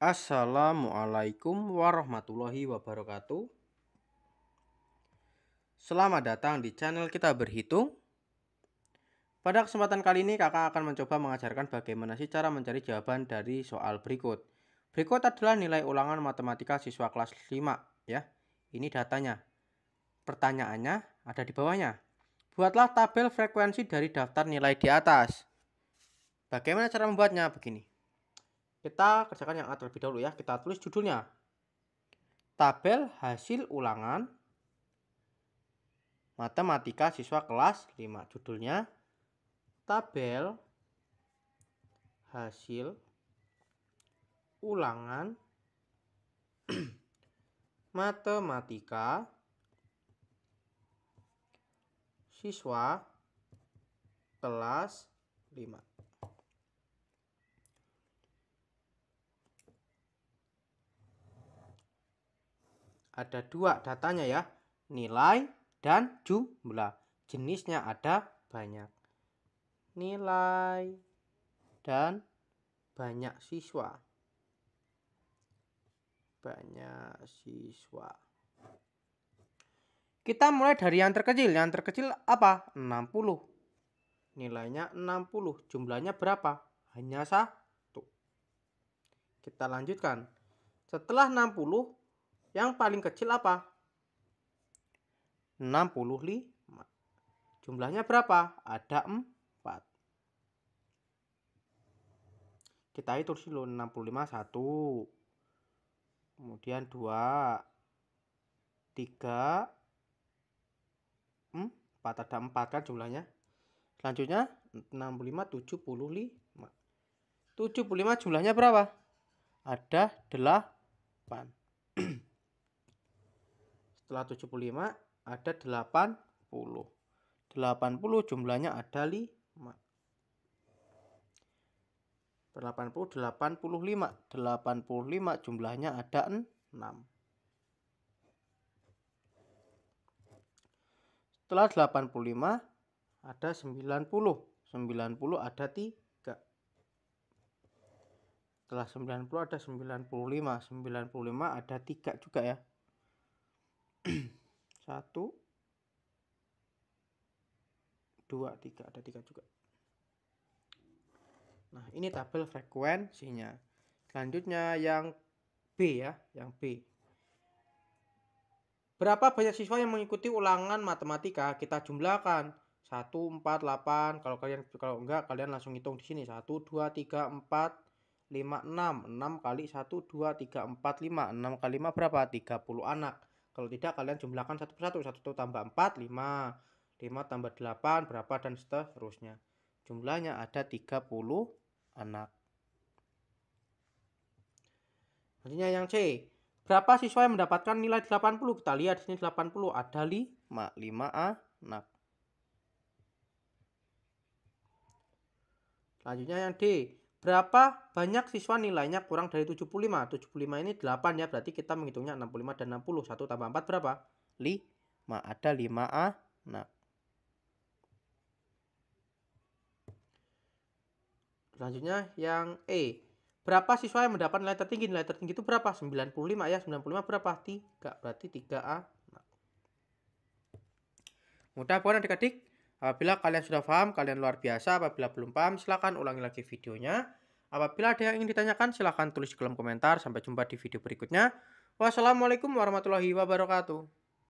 Assalamualaikum warahmatullahi wabarakatuh. Selamat datang di channel kita berhitung. Pada kesempatan kali ini kakak akan mencoba mengajarkan bagaimana sih cara mencari jawaban dari soal berikut. Berikut adalah nilai ulangan matematika siswa kelas 5 ya. Ini datanya. Pertanyaannya ada di bawahnya. Buatlah tabel frekuensi dari daftar nilai di atas. Bagaimana cara membuatnya? Begini. Kita kerjakan yang A terlebih dahulu ya. Kita tulis judulnya. Tabel hasil ulangan matematika siswa kelas 5. Judulnya tabel hasil ulangan matematika siswa kelas 5. Ada dua datanya ya nilai dan jumlah. Jenisnya ada banyak. Nilai dan banyak siswa. Banyak siswa. Kita mulai dari yang terkecil. Yang terkecil apa? 60 nilainya 60 jumlahnya berapa? Hanya satu. Kita lanjutkan. Setelah 60 yang paling kecil apa? 65. Jumlahnya berapa? Ada 4. Kita hitung dulu 65 1. Kemudian 2 3 4 ada 4 kan jumlahnya. Selanjutnya 65 75. 75 jumlahnya berapa? Ada 8. Setelah 75 ada 80. 80 jumlahnya ada 5. 80 85 85 jumlahnya ada 6 setelah 85 ada 90 90 ada 3 setelah 90 ada 95 95 ada 3 juga ya satu. Dua tiga ada tiga juga. Nah ini tabel frekuensinya. Selanjutnya yang B ya yang B. Berapa banyak siswa yang mengikuti ulangan matematika? Kita jumlahkan. 1 4 8 kalau kalian kalau enggak kalian langsung hitung di sini. 1 2 3 4 5 6 6 kali 1 2 3 4 5 6 kali 5 berapa? 30 anak kalau tidak kalian jumlahkan satu persatu. Satu tambah 4, 5. 5 tambah 8 berapa dan seterusnya. Jumlahnya ada 30 anak. Selanjutnya yang C. Berapa siswa yang mendapatkan nilai 80? Kita lihat di sini 80 ada 5. 5 anak. Selanjutnya yang D. Berapa banyak siswa nilainya kurang dari 75? 75 ini 8 ya, berarti kita menghitungnya 65 dan 60. 1 tambah 4 berapa? 5. Ada 5A. Nah. Selanjutnya yang E. Berapa siswa yang mendapat nilai tertinggi? Nilai tertinggi itu berapa? 95 ya. 95 berapa? 3. Berarti 3A. Nah. Mudah bukan adik-adik? Apabila kalian sudah paham, kalian luar biasa. Apabila belum paham, silahkan ulangi lagi videonya. Apabila ada yang ingin ditanyakan, silahkan tulis di kolom komentar. Sampai jumpa di video berikutnya. Wassalamualaikum warahmatullahi wabarakatuh.